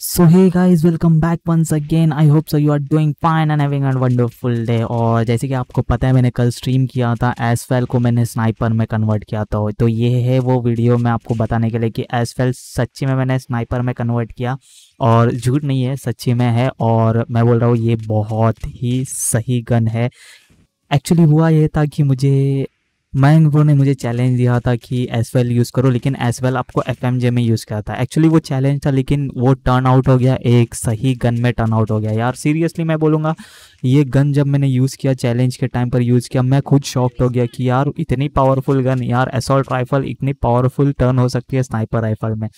So hey guys, welcome back once again. I hope so you are doing fine and having a wonderful day. और जैसे कि आपको पता है मैंने कल स्ट्रीम किया था एसफेल को मैंने स्नाइपर में कन्वर्ट किया था तो ये है वो वीडियो मैं आपको बताने के लिए कि एसफेल सच्ची में मैंने स्नाइपर में कन्वर्ट किया और झूठ नहीं है सच्ची में है और मैं बोल रहा हूँ ये बहुत ही सही गन है एक्चुअली हुआ ये था कि मुझे मैंग ने मुझे चैलेंज दिया था कि एस वेल यूज़ करो, लेकिन एस वेल आपको एफ़ एम जे में यूज़ किया था। एक्चुअली वो चैलेंज था, लेकिन वो टर्न आउट हो गया, एक सही गन में टर्न आउट हो गया। यार सीरियसली मैं बोलूँगा, ये गन जब मैंने यूज़ किया चैलेंज के टाइम पर यूज़ किया, मैं खुद शॉक्ड हो गया कि यार, इतनी पावरफुल गन यार असॉल्ट राइफल इतनी पावरफुल टर्न हो सकती है स्नाइपर राइफल में।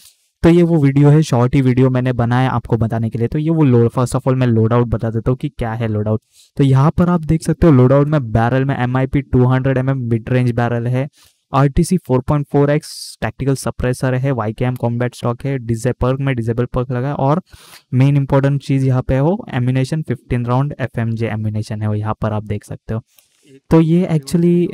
तो ये वो वीडियो है, शॉर्ट ही वीडियो मैंने बनाया आपको बताने के लिए। तो ये वो लोड फ़र्स्ट ऑफ़ ऑल मैं लोड आउट बता देता हूँ कि क्या है लोड आउट तो यहाँ पर आप देख सकते हो लोड आउट में बैरल में M I P two hundred M M mid range barrel है R T C four point four X tactical suppressor है Y K M combat stock है डिजे पर्क में डिजेबल पर्क लगा है और मेन इंपॉर्टेंट चीज़ यहाँ पे हो ammunition fifteen round F M J ammunition है वो यहाँ पर आप देख सकते हो। तो ये एक्चुअली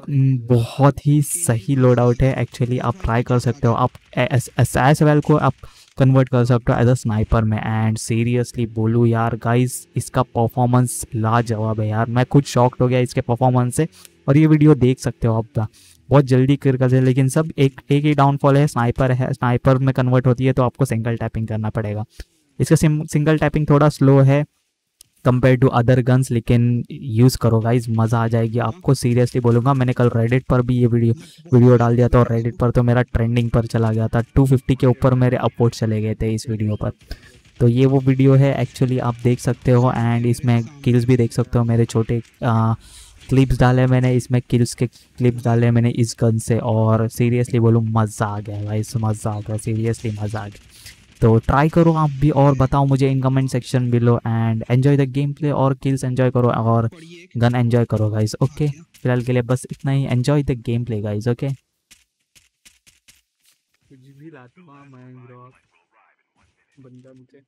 बहुत ही सही लोड आउट है. एक्चुअली आप ट्राई कर सकते हो. आप एस एस वेल को आप कन्वर्ट कर सकते हो एज अ स्नाइपर में. एंड सीरियसली बोलूँ यार गाइस इसका परफॉर्मेंस लाजवाब है यार. मैं खुद शॉक्ड हो गया इसके परफॉर्मेंस से. और ये वीडियो देख सकते हो आप बहुत जल्दी क्लियर कर लेकिन सब एक एक ही डाउनफॉल है. स्नाइपर है स्नाइपर में कन्वर्ट होती है तो आपको सिंगल टैपिंग करना पड़ेगा. इसका सिंगल टैपिंग थोड़ा स्लो है. कंपेयर टू अदर गन्स लेकिन यूज़ करो गाइज़ मज़ा आ जाएगी। आपको सीरियसली बोलूँगा मैंने कल रेडिट पर भी ये वीडियो वीडियो डाल दिया था और रेडिट पर तो मेरा ट्रेंडिंग पर चला गया था। 250 के ऊपर मेरे अपवोर्ड चले गए थे इस वीडियो पर। तो ये वो वीडियो है एक्चुअली आप देख सकते हो एंड इसमें किल्स भी देख सकते हो मेरे छोटे क्लिप्स डाले मैंने। इसमें किल्स के क्लिप्स डाले मैंने इस गन से और सीरियसली बोलूँ मज़ा आ गया भाई मज़ा आ गया सीरियसली मज़ा आ गया। तो ट्राई करो, आप भी और बताओ मुझे in comment section below and enjoy the gameplay और किल्स एंजॉय करो और गन एंजॉय करो गाइज़ ओके फ़िलहाल के लिए बस इतना ही enjoy the gameplay guys okay बंदा मुझे।